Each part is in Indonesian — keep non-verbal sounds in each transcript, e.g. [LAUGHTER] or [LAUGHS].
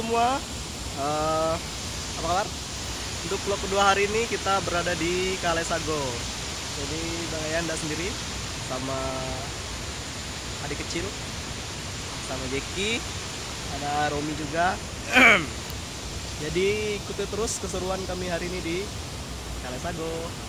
semua. Uh, apa kabar? Untuk vlog kedua hari ini kita berada di Kalesago. Jadi Bang Ayanda sendiri sama adik kecil sama Jeki, ada Romi juga. [CLEARS THROAT] Jadi ikuti terus keseruan kami hari ini di Kalesago.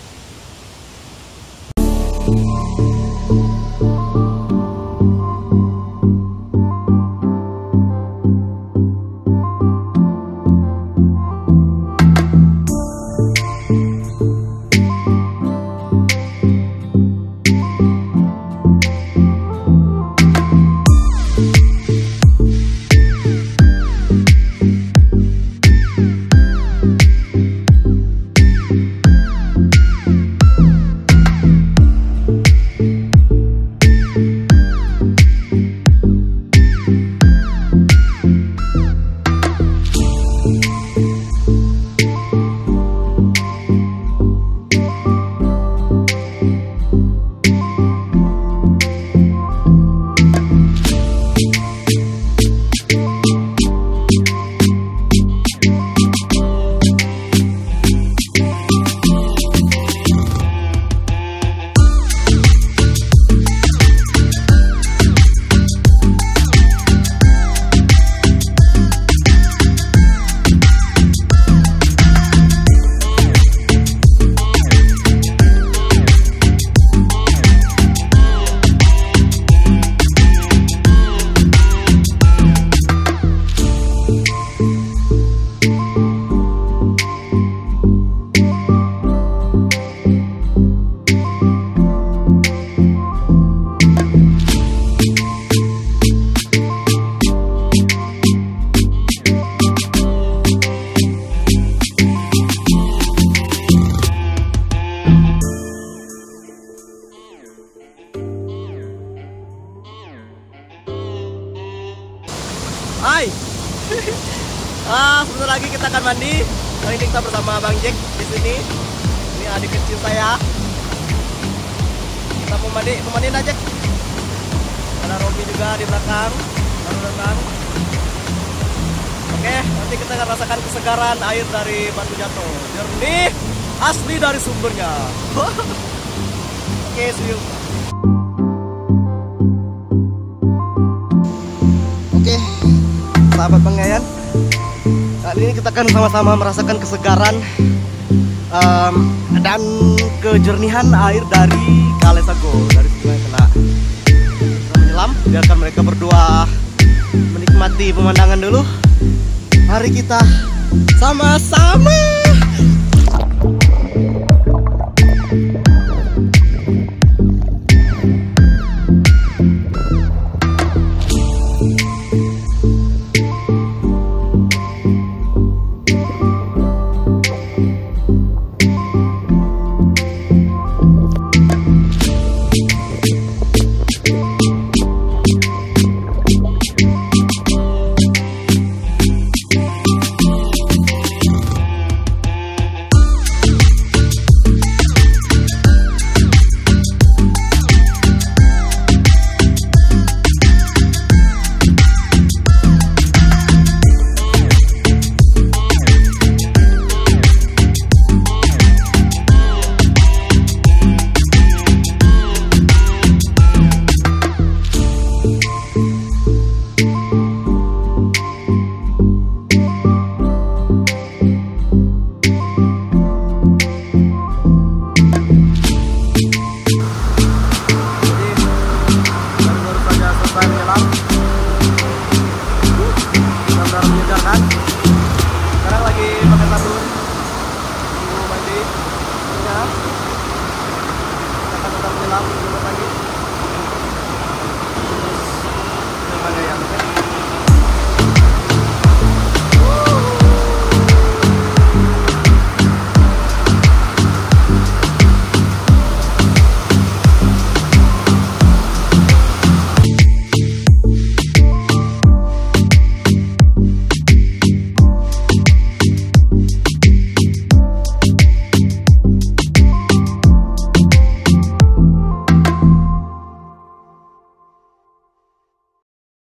[LAUGHS] ah, sebentar lagi kita akan mandi. Kali ini kita bersama Bang Jack di sini. Ini adik kecil saya. Kita mau mandi, mau mandiin aja. Ada Robi juga di belakang. Lalu datang. Oke, nanti kita akan rasakan kesegaran air dari batu jatuh. Jernih, asli dari sumbernya. [LAUGHS] Oke, see you. Sahabat pengayan Kali ini kita akan sama-sama merasakan kesegaran um, dan kejernihan air dari Kalesago dari Sungai Kena. Kita menyelam, biarkan mereka berdua menikmati pemandangan dulu. Mari kita sama-sama.